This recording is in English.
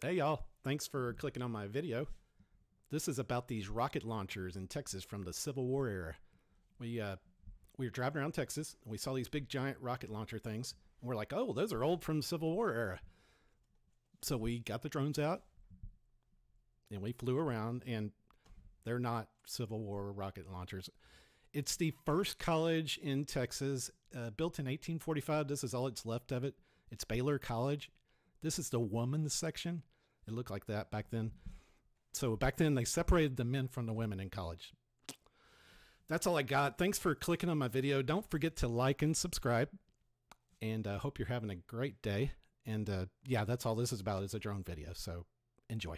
Hey y'all, thanks for clicking on my video. This is about these rocket launchers in Texas from the Civil War era. We uh, we were driving around Texas and we saw these big giant rocket launcher things. And we're like, oh, those are old from the Civil War era. So we got the drones out and we flew around and they're not Civil War rocket launchers. It's the first college in Texas, uh, built in 1845. This is all that's left of it. It's Baylor College. This is the women's section. It looked like that back then. So back then they separated the men from the women in college. That's all I got. Thanks for clicking on my video. Don't forget to like and subscribe. And I uh, hope you're having a great day. And uh, yeah, that's all this is about is a drone video. So enjoy.